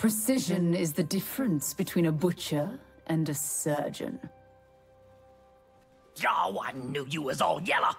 Precision is the difference between a butcher and a surgeon. Oh, I knew you was all yellow.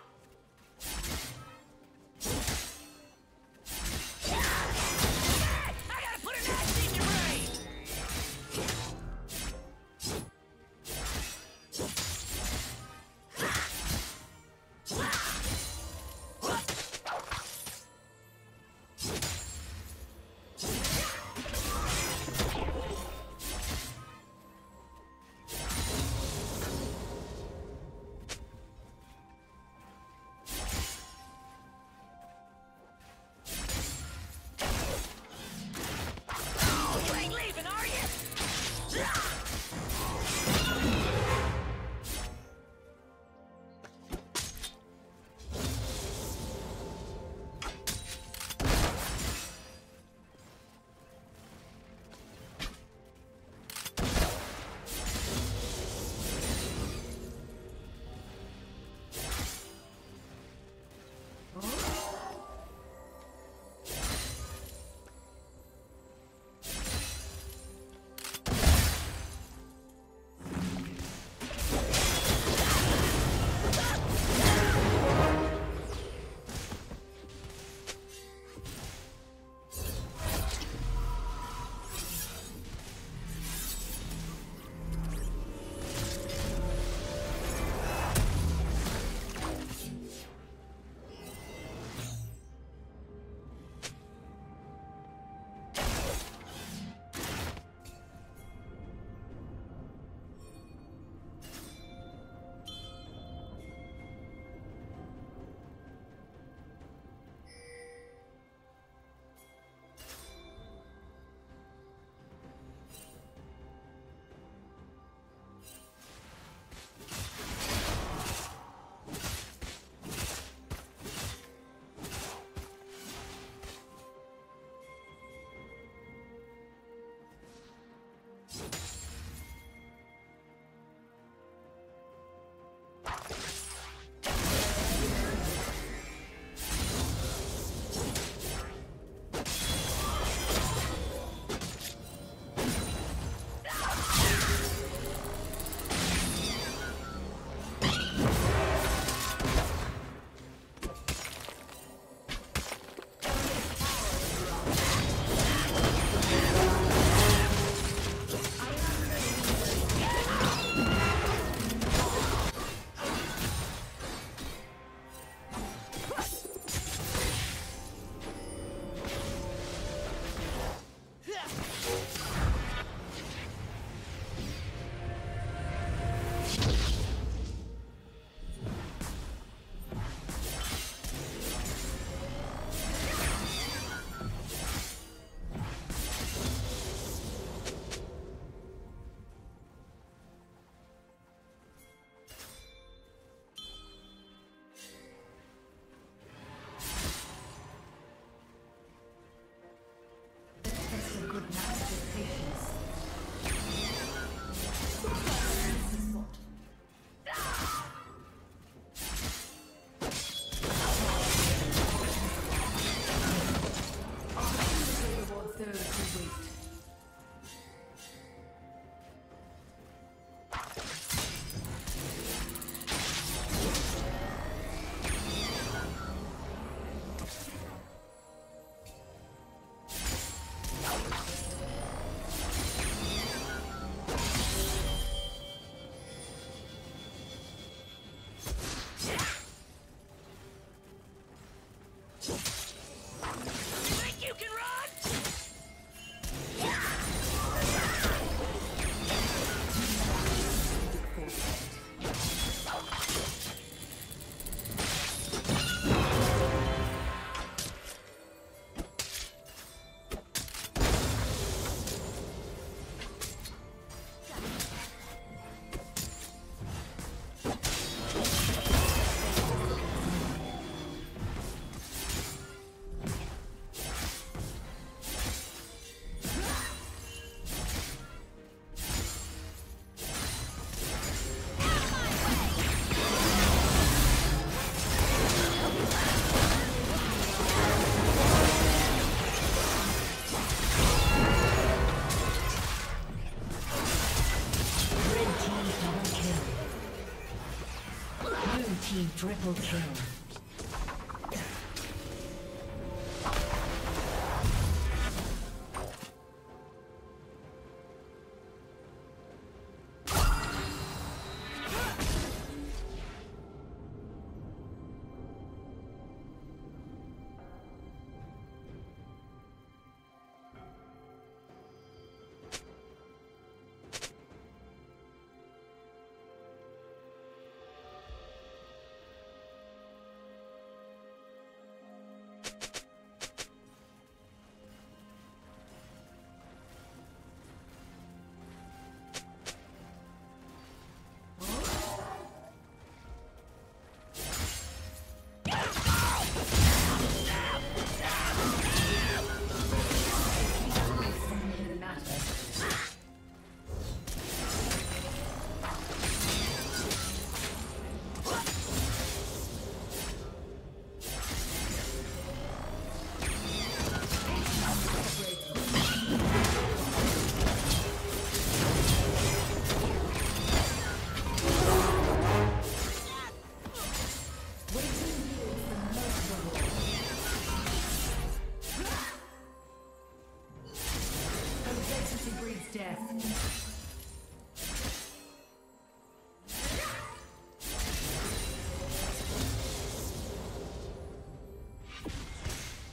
Triple kill.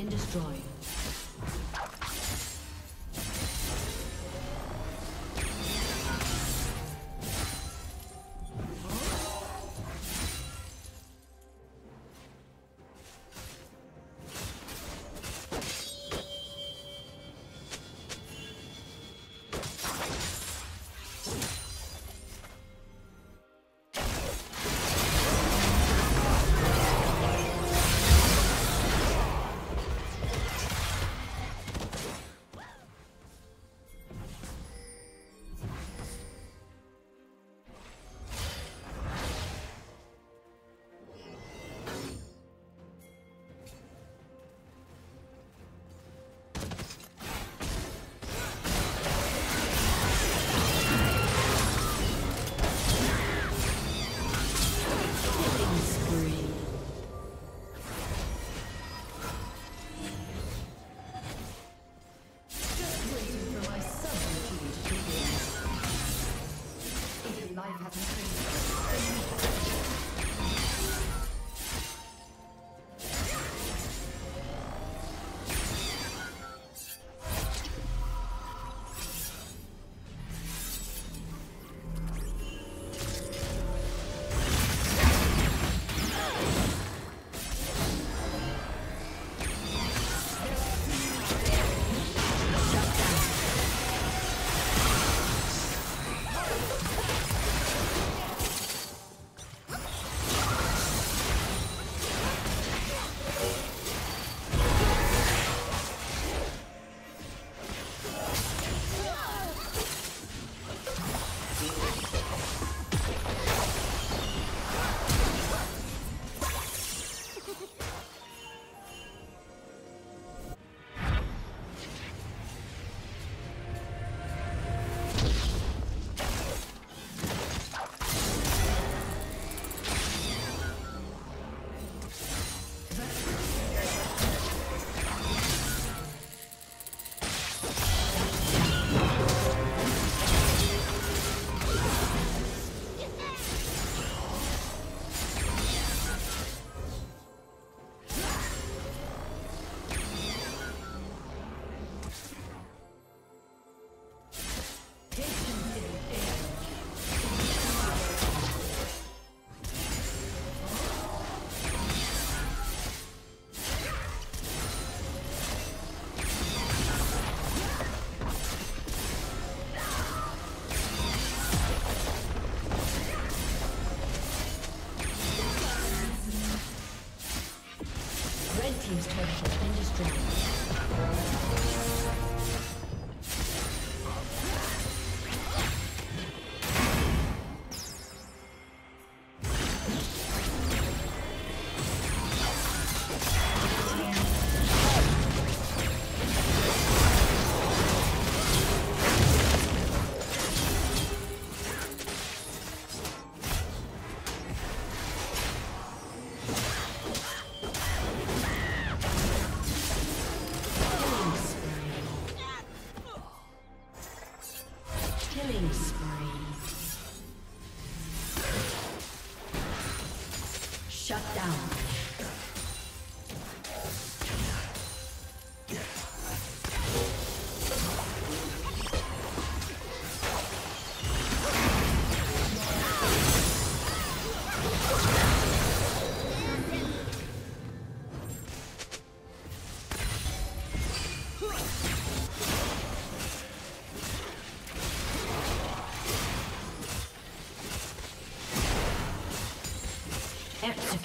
Been destroyed.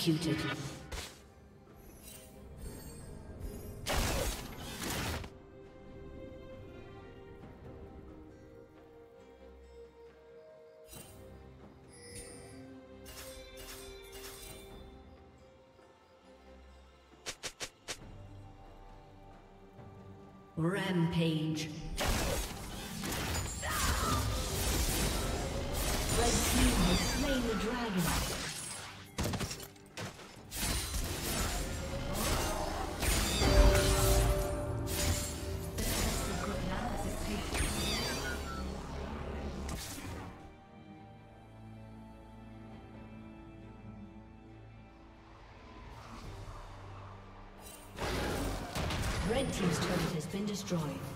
Executed. Destroyed.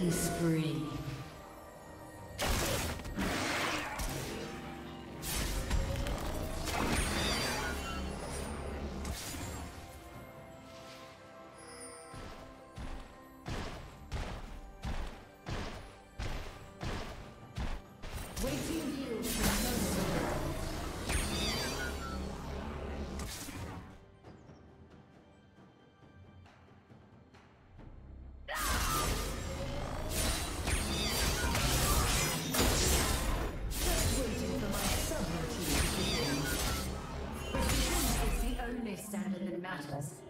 Killing spree. Gracias.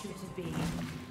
should be.